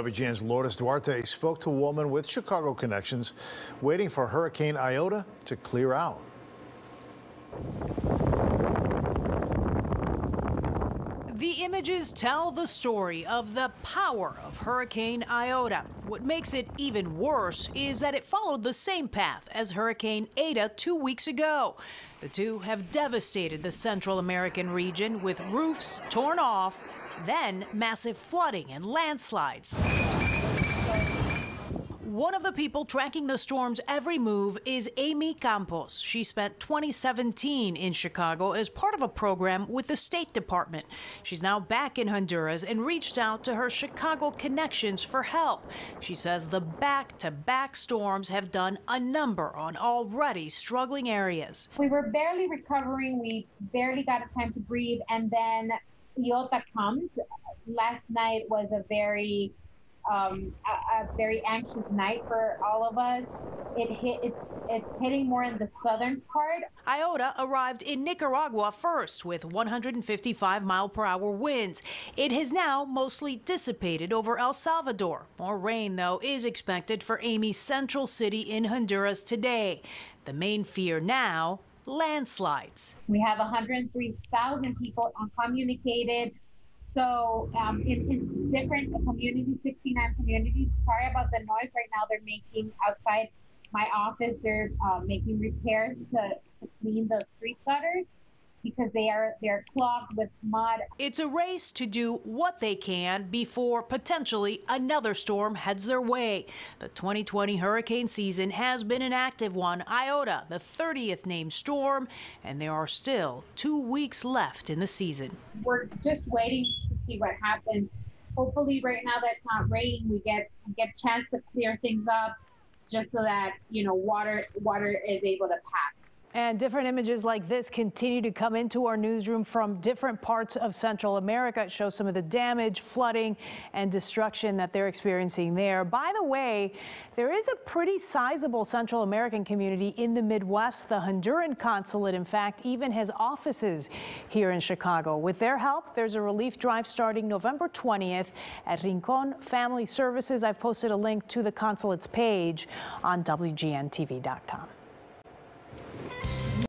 WGN's Lourdes Duarte spoke to a woman with Chicago connections waiting for Hurricane Iota to clear out. The images tell the story of the power of Hurricane Iota. What makes it even worse is that it followed the same path as Hurricane Eta two weeks ago. The two have devastated the Central American region with roofs torn off, then massive flooding and landslides. One of the people tracking the storm's every move is Amy Campos. She spent 2017 in Chicago as part of a program with the State Department. She's now back in Honduras and reached out to her Chicago connections for help. She says the back to back storms have done a number on already struggling areas. We were barely recovering, we barely got a time to breathe, and then Iota comes. Last night was a very um, a, a, very anxious night for all of us. It hit it's it's hitting more in the southern part. Iota arrived in Nicaragua first with 155 mile per hour winds. It has now mostly dissipated over El Salvador. More rain though is expected for Amy's central city in Honduras today. The main fear now landslides. We have 103,000 people uncommunicated so um, in, different communities, 69 communities. Sorry about the noise. Right now, they're making outside my office. They're uh, making repairs to, to clean the street gutters because they are they're clogged with mud. It's a race to do what they can before potentially another storm heads their way. The 2020 hurricane season has been an active one. Iota, the 30th named storm, and there are still two weeks left in the season. We're just waiting to see what happens. Hopefully, right now that's not raining, we get get a chance to clear things up, just so that you know water water is able to pass. And different images like this continue to come into our newsroom from different parts of Central America. It shows some of the damage, flooding, and destruction that they're experiencing there. By the way, there is a pretty sizable Central American community in the Midwest. The Honduran consulate, in fact, even has offices here in Chicago. With their help, there's a relief drive starting November 20th at Rincon Family Services. I've posted a link to the consulate's page on WGNTV.com.